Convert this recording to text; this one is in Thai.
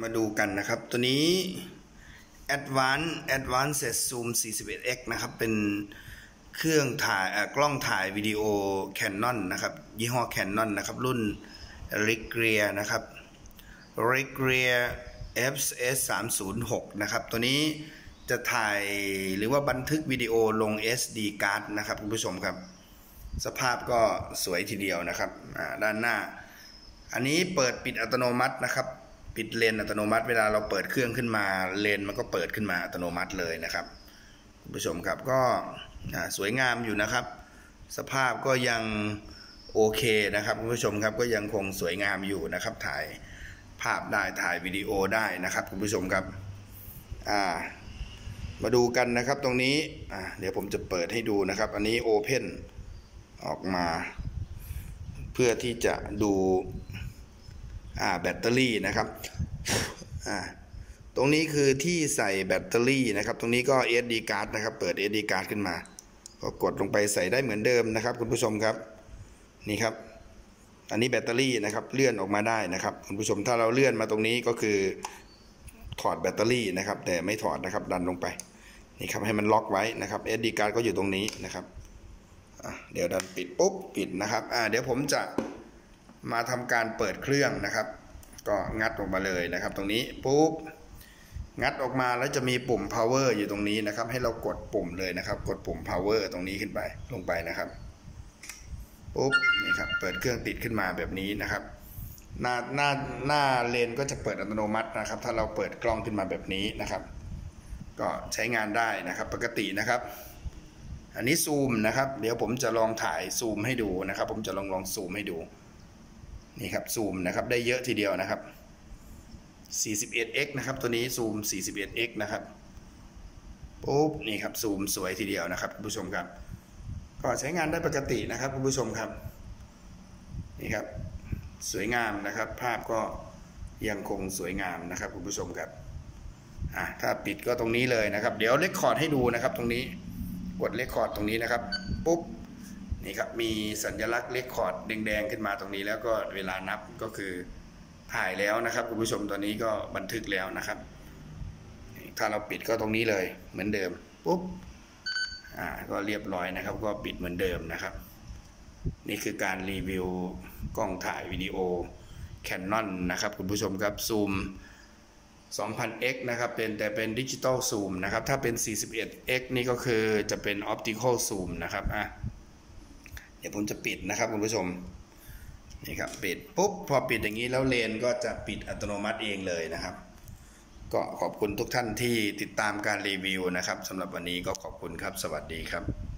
มาดูกันนะครับ ตัวนี้ Advanced Advanced Zoom 41x นะครับ เป็นเครื่องถ่ายกล้องถ่ายวิดีโอ Canon นะครับ ยี่ห้อ Canon นะครับ รุ่น r i g r i a นะครับ r i g r i a FS 306นะครับ ตัวนี้จะถ่ายหรือว่าบันทึกวิดีโอลง SD card นะครับคุณผู้ชมครับ สภาพก็สวยทีเดียวนะครับด้านหน้า อันนี้เปิดปิดอัตโนมัตินะครับ ปิดเลนอัตโนมัติ เวลาเราเปิดเครื่องขึ้นมาเลนมันก็เปิดขึ้นมาอัตโนมัติเลยนะครับคุณผู้ชมครับก็สวยงามอยู่นะครับ สภาพก็ยังโอเคนะครับคุณผู้ชมครับก็ยังคงสวยงามอยู่นะครับถ่ายภาพได้ถ่ายวิดีโอได้นะครับคุณผู้ชมครับอ่ามาดูกันนะครับตรงนี้อ่าเดี๋ยวผมจะเปิดให้ดูนะครับ อันนี้โอเพนออกมา เพื่อที่จะดู แบตเตอรี่นะครับอ่าตรงนี้คือที่ใส่แบตเตอรี่นะครับ ตรงนี้ก็ SD card นะครับ เปิด SD card ขึ้นมา ก็กดลงไปใส่ได้เหมือนเดิมนะครับ คุณผู้ชมครับ นี่ครับ อันนี้แบตเตอรี่นะครับ เลื่อนออกมาได้นะครับ คุณผู้ชม ถ้าเราเลื่อนมาตรงนี้ก็คือถอดแบตเตอรี่นะครับ แต่ไม่ถอดนะครับ ดันลงไป นี่ครับ ให้มันล็อกไว้นะครับ SD card ก็อยู่ตรงนี้นะครับ เดี๋ยวดันปิดปุ๊บ ปิดนะครับ อ่า เดี๋ยวผมจะ มาทำการเปิดเครื่องนะครับ ก็งัดออกมาเลยนะครับ ตรงนี้ปุ๊บงัดออกมาแล้วจะมีปุ่ม power อยู่ตรงนี้นะครับ ให้เรากดปุ่มเลยนะครับ กดปุ่ม power ตรงนี้ขึ้นไปลงไปนะครับปุ๊บนี่ครับเปิดเครื่องติดขึ้นมาแบบนี้นะครับ หน้าหน้าหน้าเลนก็จะเปิดอัตโนมัตินะครับ ถ้าเราเปิดกล้องขึ้นมาแบบนี้นะครับ ก็ใช้งานได้นะครับ ปกตินะครับ อันนี้ซูมนะครับ เดี๋ยวผมจะลองถ่ายซูมให้ดูนะครับ ผมจะลองลองซูมให้ดู นี่ครับซูมนะครับได้เยอะทีเดียวนะครับ 41x นะครับตัวนี้ซูม 41x นะครับปุ๊บนี่ครับซูมสวยทีเดียวนะครับคุณผู้ชมครับ ก็ใช้งานได้ปกตินะครับคุณผู้ชมครับนี่ครับสวยงามนะครับ ภาพก็ยังคงสวยงามนะครับคุณผู้ชมครับอะถ้าปิดก็ตรงนี้เลยนะครับ เดี๋ยว record ให้ดูนะครับ ตรงนี้กด record ตรงนี้นะครับปุ๊บ นี่ครับมีสัญลักษณ์ record แดงๆขึ้นมาตรงนี้แล้วก็เวลานับก็คือถ่ายแล้วนะครับคุณผู้ชมตอนนี้ก็บันทึกแล้วนะครับ ถ้าเราปิดก็ตรงนี้เลยเหมือนเดิมปุ๊บอ่าก็เรียบร้อยนะครับ ก็ปิดเหมือนเดิมนะครับ นี่คือการรีวิวกล้องถ่ายวิดีโอ Canon นะครับ คุณผู้ชมครับซูม 2000x นะครับเป็นแต่เป็น digital zoom นะครับ ถ้าเป็น 41x นี่ก็คือจะเป็น optical zoom นะครับอะ เดี๋ยวผมจะปิดนะครับคุณผู้ชมนี่ครับปิดปุ๊บพอปิดอย่างนี้แล้วเลนส์ก็จะปิดอัตโนมัติเองเลยนะครับ ก็ขอบคุณทุกท่านที่ติดตามการรีวิวนะครับสำหรับวันนี้ก็ขอบคุณครับสวัสดีครับ